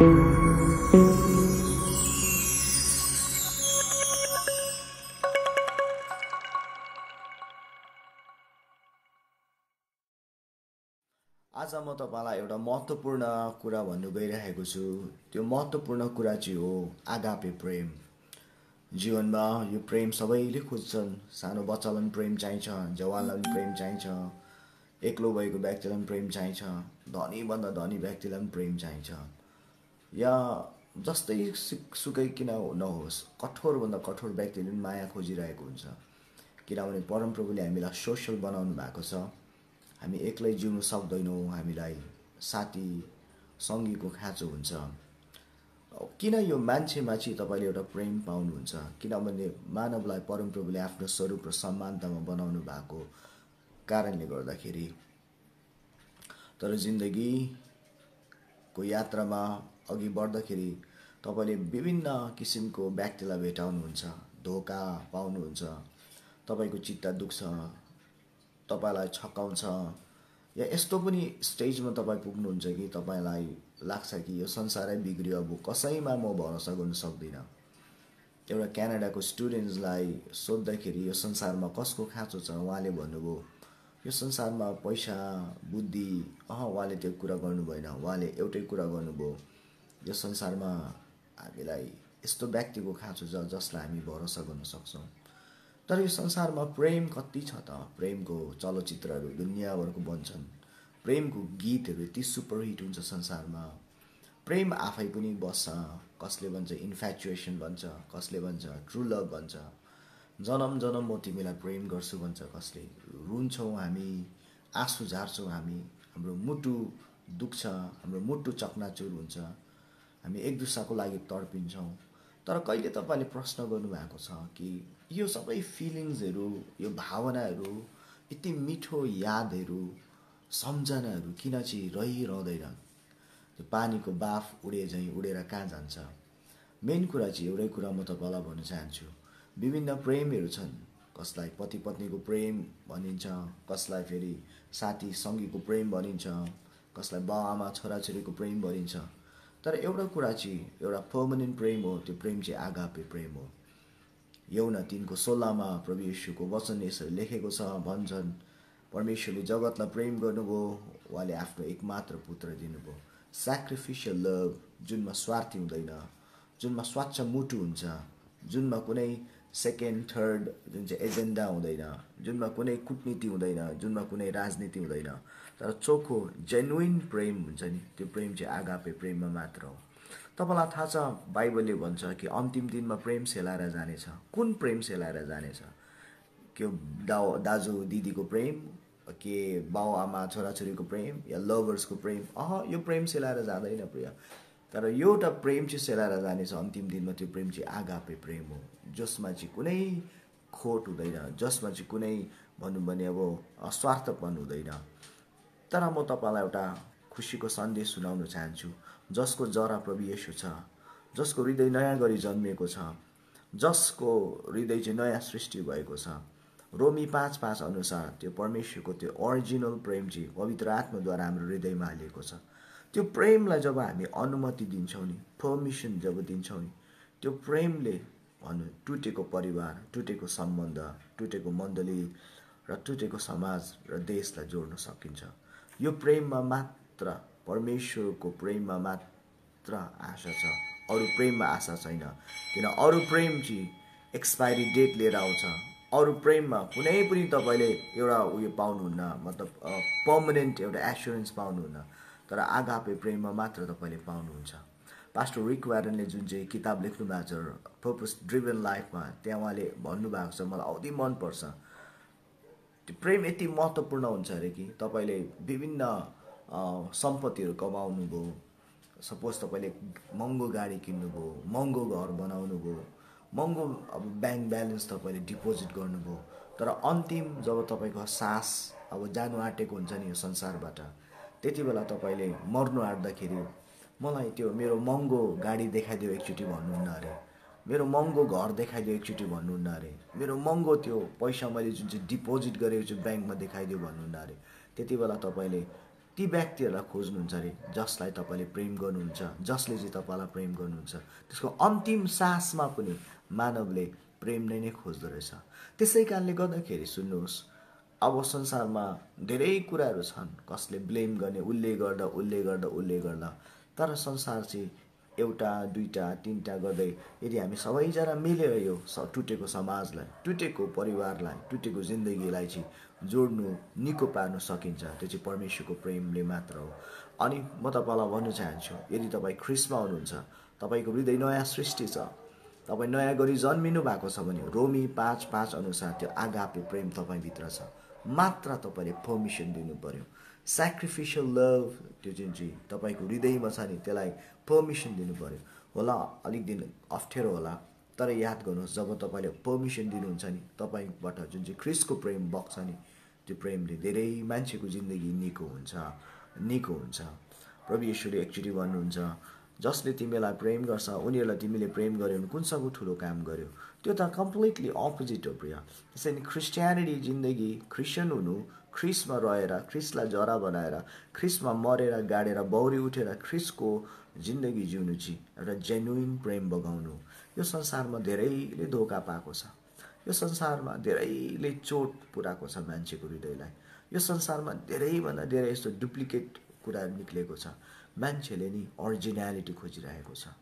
आज म तपाईँलाई एउटा महत्त्वपूर्ण कुरा भन्नु गइरहेको छु। त्यो महत्त्वपूर्ण कुरा चाहिँ हो आगापे प्रेम। जीवनमा यो प्रेम सबैले खोज्छन्। सानो बच्चालाई पनि प्रेम चाहिन्छ जवानलाई पनि प्रेम चाहिन्छ एक्लो भएको व्यक्तिलाई पनि प्रेम चाहिन्छ धनीभन्दा धनी व्यक्तिलाई पनि प्रेम चाहिन्छ। या जस्तै सुक किन नहोस् कठोरभन्दा कठोर व्यक्तिले पनि माया खोजिरहेको हुन्छ। किनभने परमप्रभुले हामीलाई सोसल बनाउनु भएको छ। हामी एक्लै जिउनु सक्दैनौँ हामीलाई साथी सङ्गीको खाँचो हुन्छ। किन यो मान्छेमा चाहिँ तपाईँले एउटा प्रेम पाउनुहुन्छ? किनभने मानवलाई परमप्रभुले आफ्नो स्वरूप र समानतामा बनाउनु भएको कारणले गर्दाखेरि। तर जिन्दगीको यात्रामा अघि बढ्दाखेरि तपाईँले विभिन्न किसिमको व्यक्तिलाई भेटाउनुहुन्छ धोका पाउनुहुन्छ तपाईँको चित्त दुख्छ तपाईँलाई छकाउँछ या यस्तो पनि स्टेजमा तपाईँ पुग्नुहुन्छ कि तपाईँलाई लाग्छ कि यो संसारै बिग्रियो अब कसैमा म भरोसा गर्न सक्दिनँ। एउटा क्यानाडाको स्टुडेन्ट्सलाई सोद्धाखेरि यो संसारमा कसको खाँचो छ उहाँले भन्नुभयो यो संसारमा पैसा बुद्धि अह उहाँले त्यो कुरा गर्नु भएन उहाँले एउटै कुरा गर्नुभयो यो संसारमा हामीलाई यस्तो व्यक्तिको खाँचो छ जसलाई हामी भरोसा गर्न सक्छौँ। तर यो संसारमा प्रेम कति छ त? प्रेमको चलचित्रहरू दुनियाँभरको बन्छन्। प्रेमको गीतहरू यति सुपरहिट हुन्छ संसारमा। प्रेम आफै पनि बस्छ। कसले भन्छ इन्फ्याचुएसन भन्छ कसले भन्छ ट्रु लभ भन्छ। जनम जनम म तिमीलाई प्रेम गर्छु भन्छ कसले। रुन्छौँ हामी आँसु झार्छौँ हामी। हाम्रो मुटु दुख्छ हाम्रो मुटु चकनाचुर हुन्छ। हामी एक दुसराको लागि तडपिन्छौँ। तर कहिले तपाईँले प्रश्न गर्नुभएको छ कि यो सबै फिलिङ्सहरू यो भावनाहरू यति मिठो यादहरू सम्झनाहरू किन चाहिँ रहिरहँदैन? त्यो पानीको बाफ उडे झैँ उडेर कहाँ जान्छ? मेन कुरा चाहिँ एउटै कुरा म तपाईँलाई भन्न चाहन्छु। विभिन्न प्रेमहरू छन्। कसलाई पति पत्नीको प्रेम भनिन्छ कसलाई फेरि साथी सङ्गीको प्रेम भनिन्छ कसलाई बाबुआमा छोराछोरीको प्रेम भनिन्छ। तर एउटा कुरा चाहिँ एउटा पर्मनेन्ट प्रेम हो त्यो प्रेम चाहिँ आगापे प्रेम हो। यौन तिनको सोह्रमा प्रभु यीशुको वचन यसरी लेखेको छ भन्छन् परमेश्वरले जगतलाई प्रेम गर्नुभयो उहाँले आफ्नो एकमात्र पुत्र दिनुभयो। सेक्रिफिसियल लभ जुनमा स्वार्थी हुँदैन जुनमा स्वच्छ मुटु हुन्छ जुनमा कुनै सेकेन्ड थर्ड जुन चाहिँ एजेन्डा हुँदैन जुनमा कुनै कुटनीति हुँदैन जुनमा कुनै राजनीति हुँदैन तर चोखो जेन्युन प्रेम हुन्छ नि त्यो प्रेम चाहिँ आगापे प्रेममा मात्र हो। तपाईँलाई थाहा छ बाइबलले भन्छ कि अन्तिम दिनमा प्रेम सेलाएर जानेछ। कुन प्रेम सेलाएर जानेछ? के दा दाजु दिदीको प्रेम के बाउ आमा छोराछोरीको प्रेम या लभर्सको प्रेम? अह यो प्रेम सेलाएर जाँदैन प्रिय। तर एउटा प्रेम चाहिँ सेलाएर जानेछ अन्तिम दिनमा त्यो प्रेम चाहिँ आगापे प्रेम हो। जसमा चाहिँ कुनै खोट हुँदैन जसमा चाहिँ कुनै भनौँ भने अब स्वार्थपन हुँदैन। तर म तपाईँलाई एउटा खुसीको सन्देश सुनाउन चाहन्छु। जसको जरा प्रभु येसु छ जसको हृदय नयाँ गरी जन्मिएको छ जसको हृदय चाहिँ नयाँ सृष्टि भएको छ। रोमी पाँच पाँच अनुसार त्यो परमेश्वरको त्यो ओरिजिनल प्रेम चाहिँ पवित्र आत्माद्वारा हाम्रो हृदयमा हालिएको छ। त्यो प्रेमलाई जब हामी अनुमति दिन्छौँ नि पर्मिसन जब दिन्छौँ नि त्यो प्रेमले भनौँ टुटेको परिवार टुटेको सम्बन्ध टुटेको मण्डली र टुटेको समाज र देशलाई जोड्न सकिन्छ। यो प्रेममा मात्र परमेश्वरको प्रेममा मात्र आशा छ। अरू प्रेममा आशा छैन। किन? अरू प्रेम चाहिँ एक्सपायरी डेट लिएर आउँछ। अरू प्रेममा कुनै पनि तपाईँले एउटा उयो पाउनुहुन्न मतलब पर्मनेन्ट एउटा एस्योरेन्स पाउनुहुन्न। तर आगापे प्रेममा मात्र तपाईँले पाउनुहुन्छ। पास्टर रिक व्यारनले जुन चाहिँ किताब लेख्नु भएको छ पर्पस ड्रिभन लाइफमा त्यहाँ उहाँले भन्नुभएको छ मलाई औधी मनपर्छ। त्यो प्रेम यति महत्त्वपूर्ण हुन्छ अरे कि तपाईँले विभिन्न सम्पत्तिहरू कमाउनु भयो सपोज तपाईँले महँगो गाडी किन्नुभयो महँगो घर बनाउनु भयो महँगो अब ब्याङ्क ब्यालेन्स तपाईँले डिपोजिट गर्नुभयो। तर अन्तिम जब तपाईँको सास अब जानु आँटेको हुन्छ नि यो संसारबाट त्यति बेला तपाईँले मर्नु आँट्दाखेरि मलाई त्यो मेरो महँगो गाडी देखाइदियो एकचोटि भन्नुहुन्न अरे मेरो महँगो घर देखाइदियो एकचोटि भन्नुहुन्न अरे मेरो महँगो त्यो पैसा मैले जुन चाहिँ डिपोजिट गरेको छु ब्याङ्कमा देखाइदियो भन्नुहुन्न अरे त्यति बेला तपाईँले ती व्यक्तिहरूलाई खोज्नुहुन्छ अरे जसलाई तपाईँले प्रेम गर्नुहुन्छ जसले चाहिँ तपाईँलाई प्रेम गर्नुहुन्छ। त्यसको अन्तिम सासमा पनि मानवले प्रेम नै नै खोज्दो रहेछ। त्यसै कारणले गर्दाखेरि सुन्नुहोस् अब संसारमा धेरै कुराहरू छन्। कसले ब्लेम गर्ने उसले गर्दा उसले गर्दा उसले गर्दा। तर संसार चाहिँ एउटा दुईवटा तिनवटा गर्दै यदि हामी सबैजना मिलेर यो स टुटेको समाजलाई टुटेको परिवारलाई टुटेको जिन्दगीलाई चाहिँ जोड्नु निको पार्नु सकिन्छ। त्यो चाहिँ परमेश्वरको प्रेमले मात्र हो। अनि म तपाईँलाई भन्न चाहन्छु यदि तपाईँ ख्रिस्टमा हुनुहुन्छ तपाईँको हृदय नयाँ सृष्टि छ तपाईँ नयाँ गरी जन्मिनु भएको छ भने रोमी पाँच पाँच अनुसार त्यो आगापे प्रेम तपाईँभित्र छ। मात्र तपाईँले पर्मिसन दिनु पर्यो सेक्रिफिसियल लभ त्यो जुन चाहिँ तपाईँको हृदयमा छ नि त्यसलाई पर्मिसन दिनु पर्यो होला अलिक दिन अप्ठ्यारो होला तर याद गर्नुहोस् जब तपाईँले पर्मिसन दिनुहुन्छ नि तपाईँबाट जुन चाहिँ ख्रिसको प्रेम बग्छ नि त्यो प्रेमले धेरै मान्छेको जिन्दगी निको हुन्छ निको हुन्छ। प्रभु यीशुले एकचोटि भन्नुहुन्छ जसले तिमीलाई प्रेम गर्छ उनीहरूलाई तिमीले प्रेम गर्यो भने कुनसँग ठुलो काम गर्यो? त्यो त कम्प्लिटली अपोजिट हो प्रिय। त्यसैले क्रिस्टियानिटी जिन्दगी क्रिस्चियन हुनु ख्रिसमा रहेर ख्रिसलाई जरा बनाएर ख्रिसमा मरेर गाडेर बौरी उठेर ख्रिसको जिन्दगी जिउनु चाहिँ एउटा जेन्युन प्रेम बगाउनु। यो संसारमा धेरैले धोका पाएको छ। यो संसारमा धेरैले चोट पुऱ्याएको छ मान्छेको हृदयलाई। यो संसारमा धेरैभन्दा धेरै यस्तो डुप्लिकेट कुरा निक्लेको छ। मान्छेले नि अरिजिनालिटी खोजिरहेको छ।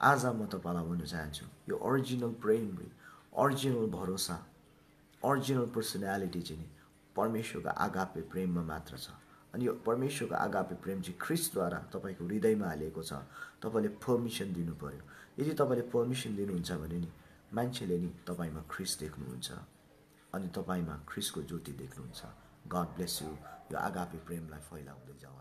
आज म तपाईँलाई भन्न चाहन्छु यो अरिजिनल प्रेम अरिजिनल भरोसा अरिजिनल पर्सनालिटी चाहिँ नि परमेश्वरको आगापे प्रेममा मात्र छ। अनि यो परमेश्वरको आगापे प्रेम चाहिँ ख्रिसद्वारा तपाईँको हृदयमा हालिएको छ। तपाईँले पर्मिसन दिनु पऱ्यो यदि तपाईँले पर्मिसन दिनुहुन्छ भने नि मान्छेले नि तपाईँमा ख्रिस देख्नुहुन्छ। अनि तपाईँमा ख्रिसको ज्योति देख्नुहुन्छ। गड ब्लेस यु यो आगापे प्रेमलाई फैलाउँदै जाऊ